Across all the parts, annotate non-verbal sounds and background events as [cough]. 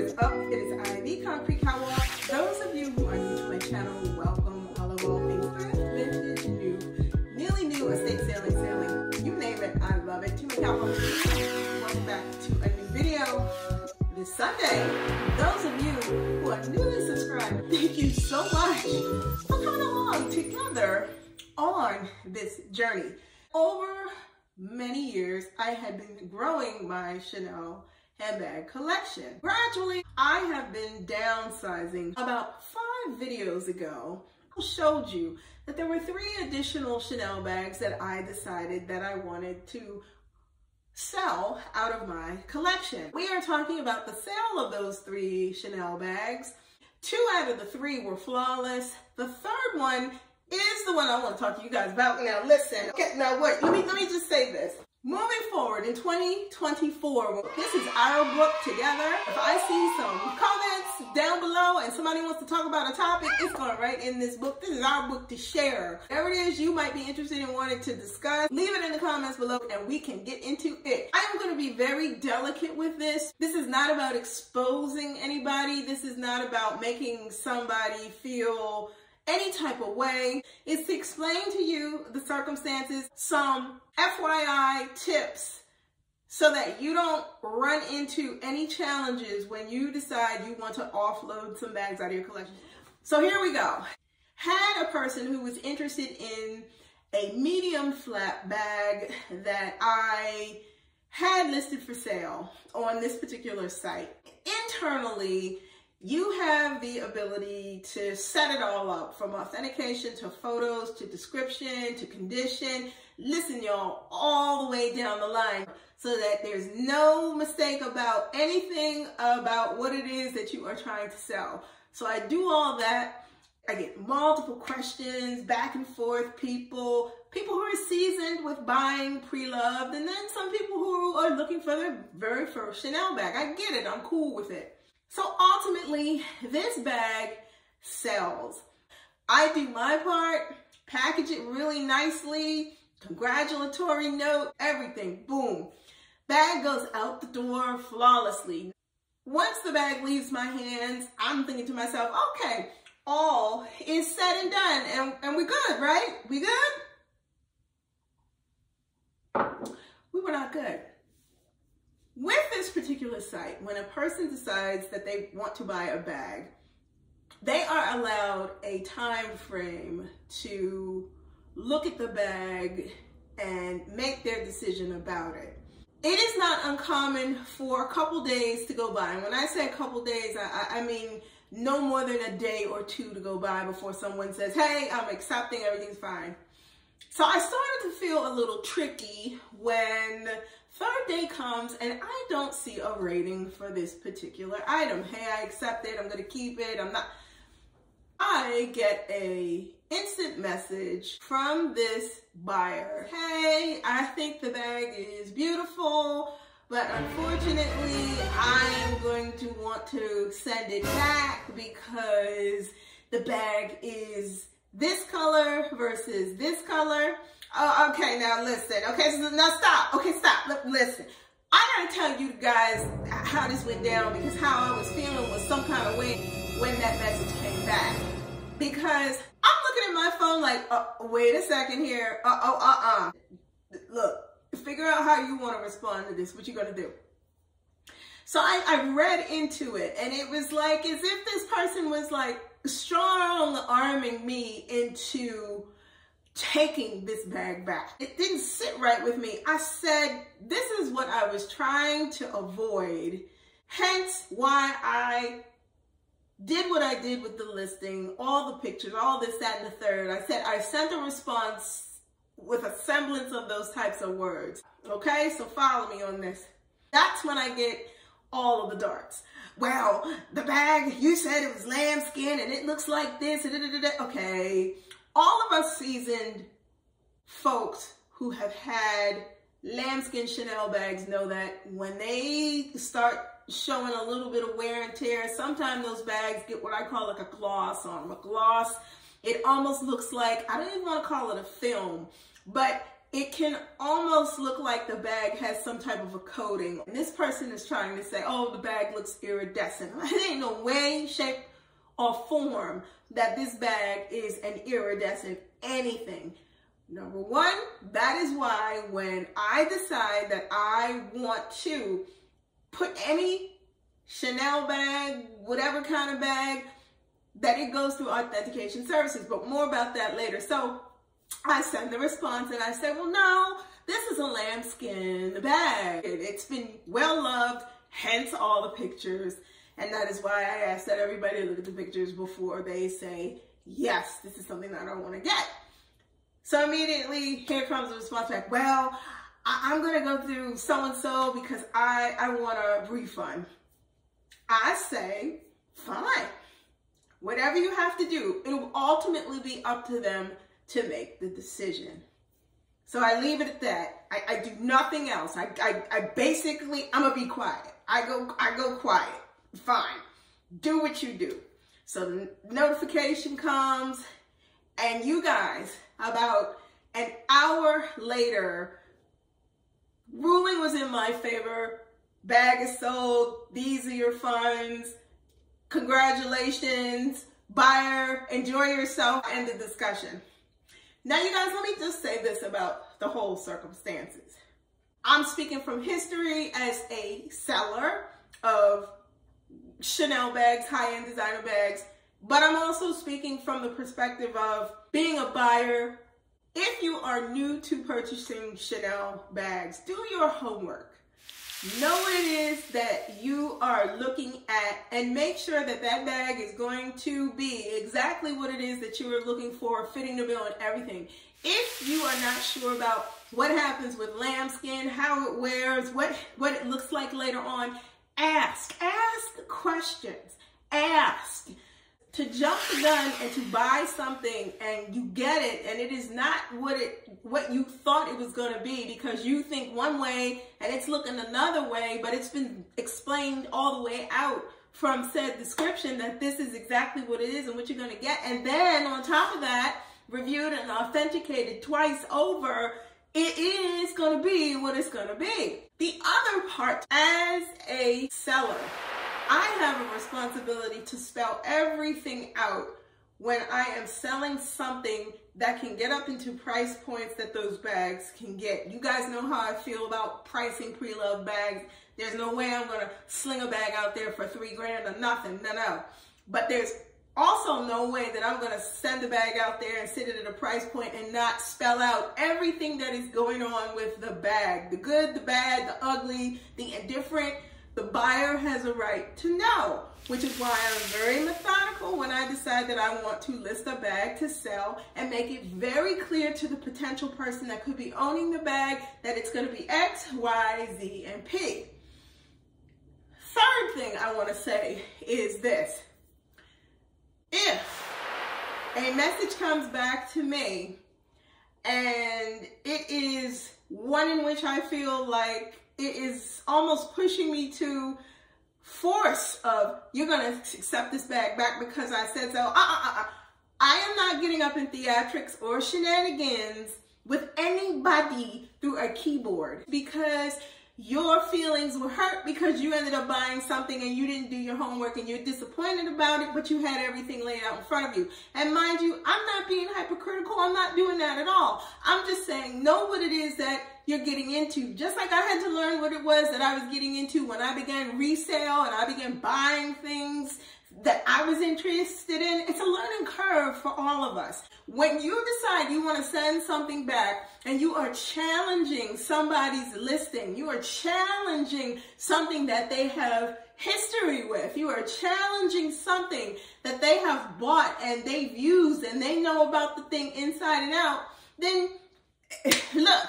up? It is Ivy Concrete Catwalk. Those of you who are new to my channel, welcome. I love all things thrift, vintage, new, nearly new, estate sailing, sailing, you name it, I love it. To my catwalk, welcome back to a new video this Sunday. Those of you who are newly subscribed, thank you so much for coming along together on this journey. Over many years, I had been growing my Chanel handbag collection. Gradually, I have been downsizing. About five videos ago, I showed you that there were three additional Chanel bags that I decided that I wanted to sell out of my collection. We are talking about the sale of those three Chanel bags. Two out of the three were flawless. The third one is the one I want to talk to you guys about. Now listen, okay, now wait, let me, let me just say this. Moving forward in 2024, this is our book together. If I see some comments down below and somebody wants to talk about a topic, it's going right in this book. This is our book to share. Whatever it is you might be interested in wanting to discuss, leave it in the comments below and we can get into it. I am going to be very delicate with this. This is not about exposing anybody. This is not about making somebody feel any type of way is to explain to you the circumstances, some FYI tips so that you don't run into any challenges when you decide you want to offload some bags out of your collection. So here we go. Had a person who was interested in a medium flap bag that I had listed for sale on this particular site. Internally, you have the ability to set it all up from authentication to photos to description to condition. Listen, y'all, all the way down the line so that there's no mistake about anything about what it is that you are trying to sell. So I do all that. I get multiple questions back and forth, people, people who are seasoned with buying pre-loved, and then some people who are looking for their very first Chanel bag. I get it, I'm cool with it. So ultimately, this bag sells. I do my part, package it really nicely, congratulatory note, everything, boom. Bag goes out the door flawlessly. Once the bag leaves my hands, I'm thinking to myself, okay, all is said and done and, and we're good, right? We good? We were not good. With this particular site, when a person decides that they want to buy a bag, they are allowed a time frame to look at the bag and make their decision about it. It is not uncommon for a couple days to go by. And when I say a couple days, I, I mean no more than a day or two to go by before someone says, hey, I'm accepting, everything's fine. So I started to feel a little tricky when day comes and I don't see a rating for this particular item. Hey, I accept it. I'm going to keep it. I'm not. I get a instant message from this buyer. Hey, I think the bag is beautiful, but unfortunately, I am going to want to send it back because the bag is this color versus this color. Oh, okay, now listen. Okay, so now stop. Okay, stop. listen. I gotta tell you guys how this went down because how I was feeling was some kind of way when that message came back. Because I'm looking at my phone like, uh, wait a second here. Uh, oh, uh-uh. Look, figure out how you want to respond to this, what you gonna do. So I, I read into it and it was like as if this person was like strong arming me into taking this bag back. It didn't sit right with me. I said, this is what I was trying to avoid. Hence why I did what I did with the listing, all the pictures, all this, that, and the third. I said, I sent a response with a semblance of those types of words. Okay, so follow me on this. That's when I get all of the darts. Well, the bag, you said it was lambskin and it looks like this. Okay, all of us seasoned folks who have had lambskin Chanel bags know that when they start showing a little bit of wear and tear, sometimes those bags get what I call like a gloss on them. A gloss, it almost looks like, I don't even want to call it a film, but it can almost look like the bag has some type of a coating. And this person is trying to say, oh, the bag looks iridescent. [laughs] It ain't no way, shape, or form that this bag is an iridescent anything. Number one, that is why when I decide that I want to put any Chanel bag, whatever kind of bag, that it goes through authentication services, but more about that later. So I send the response and I say, well, no, this is a lambskin bag. It's been well loved, hence all the pictures. And that is why I ask that everybody look at the pictures before they say, yes, this is something that I want to get. So immediately here comes the response back, well, I- am going to go through so-and-so because I, I want a refund. I say, fine. Whatever you have to do, it will ultimately be up to them to make the decision. So I leave it at that. I, I do nothing else. I, I, I basically, I'm gonna be quiet. I go, I go quiet. Fine. Do what you do. So the notification comes and you guys, about an hour later, ruling was in my favor. Bag is sold. These are your funds. Congratulations. Buyer, enjoy yourself. End the discussion. Now, you guys, let me just say this about the whole circumstances. I'm speaking from history as a seller of Chanel bags, high-end designer bags, but I'm also speaking from the perspective of being a buyer. If you are new to purchasing Chanel bags, do your homework. Know what it is that you are looking at and make sure that that bag is going to be exactly what it is that you are looking for, fitting the bill and everything. If you are not sure about what happens with lambskin, how it wears, what, what it looks like later on, ask. Ask questions. Ask to jump the gun and to buy something and you get it and it is not what it what you thought it was going to be because you think one way and it's looking another way but it's been explained all the way out from said description that this is exactly what it is and what you're going to get and then on top of that reviewed and authenticated twice over it is going to be what it's going to be the other part as a seller I have a responsibility to spell everything out when I am selling something that can get up into price points that those bags can get. You guys know how I feel about pricing pre-loved bags. There's no way I'm gonna sling a bag out there for three grand or nothing, no, no. But there's also no way that I'm gonna send the bag out there and sit it at a price point and not spell out everything that is going on with the bag. The good, the bad, the ugly, the indifferent, the buyer has a right to know, which is why I'm very methodical when I decide that I want to list a bag to sell and make it very clear to the potential person that could be owning the bag that it's going to be X, Y, Z, and P. Third thing I want to say is this. If a message comes back to me and it is one in which I feel like it is almost pushing me to force of you're going to accept this bag back because I said so. Uh, uh, uh, uh. I am not getting up in theatrics or shenanigans with anybody through a keyboard because your feelings were hurt because you ended up buying something and you didn't do your homework and you're disappointed about it, but you had everything laid out in front of you. And mind you, I'm not being hypercritical. I'm not doing that at all. I'm just saying, know what it is that you're getting into. Just like I had to learn what it was that I was getting into when I began resale and I began buying things that I was interested in. It's a learning curve for all of us. When you decide you want to send something back and you are challenging somebody's listing, you are challenging something that they have history with, you are challenging something that they have bought and they've used and they know about the thing inside and out, then [laughs] look,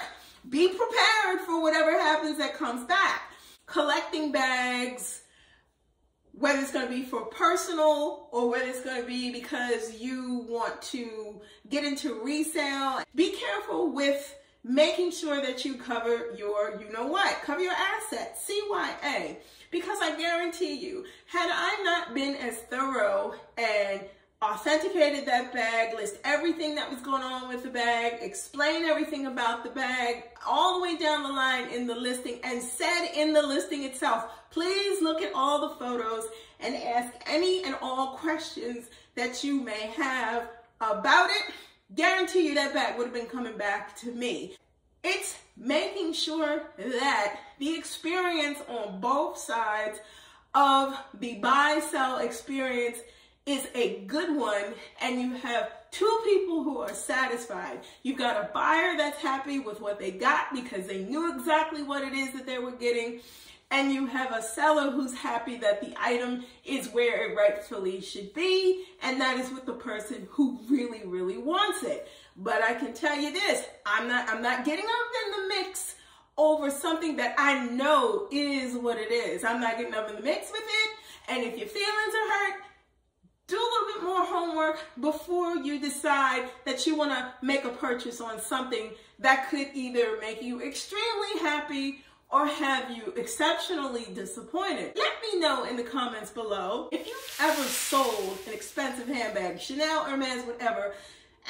be prepared for whatever happens that comes back. Collecting bags, whether it's going to be for personal or whether it's going to be because you want to get into resale. Be careful with making sure that you cover your, you know what, cover your assets, CYA. Because I guarantee you, had I not been as thorough and authenticated that bag, list everything that was going on with the bag, explain everything about the bag, all the way down the line in the listing, and said in the listing itself, please look at all the photos and ask any and all questions that you may have about it. Guarantee you that bag would have been coming back to me. It's making sure that the experience on both sides of the buy sell experience is a good one and you have two people who are satisfied. You've got a buyer that's happy with what they got because they knew exactly what it is that they were getting. And you have a seller who's happy that the item is where it rightfully should be. And that is with the person who really, really wants it. But I can tell you this, I'm not, I'm not getting up in the mix over something that I know is what it is. I'm not getting up in the mix with it. And if your feelings are hurt, do a little bit more homework before you decide that you want to make a purchase on something that could either make you extremely happy or have you exceptionally disappointed. Let me know in the comments below if you've ever sold an expensive handbag, Chanel, Hermes, whatever,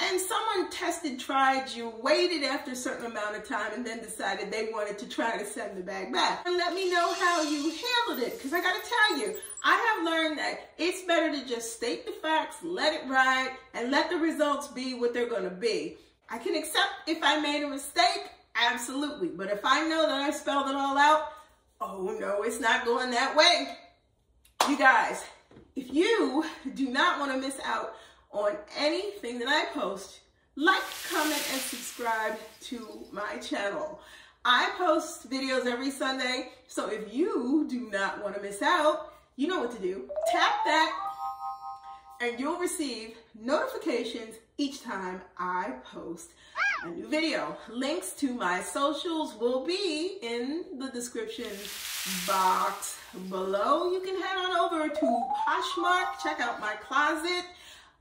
and someone tested, tried you, waited after a certain amount of time, and then decided they wanted to try to send the bag back. And let me know how you handled it, because I gotta tell you, I have learned that it's better to just state the facts, let it ride, and let the results be what they're gonna be. I can accept if I made a mistake, absolutely. But if I know that I spelled it all out, oh no, it's not going that way. You guys, if you do not want to miss out on anything that I post, like, comment, and subscribe to my channel. I post videos every Sunday, so if you do not want to miss out, you know what to do. Tap that and you'll receive notifications each time I post a new video. Links to my socials will be in the description box below. You can head on over to Poshmark, check out my closet.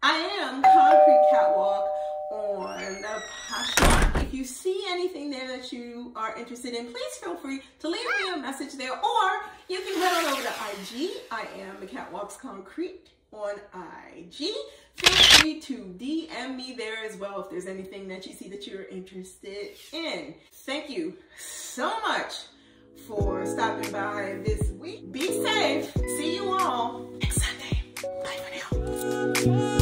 I am Concrete Catwalk on the Poshmark. If you see anything there that you are interested in, please feel free to leave me a message there or you can head on over to IG. I am Catwalks Concrete on IG. Feel free to DM me there as well if there's anything that you see that you're interested in. Thank you so much for stopping by this week. Be safe. See you all next Sunday. Bye for now.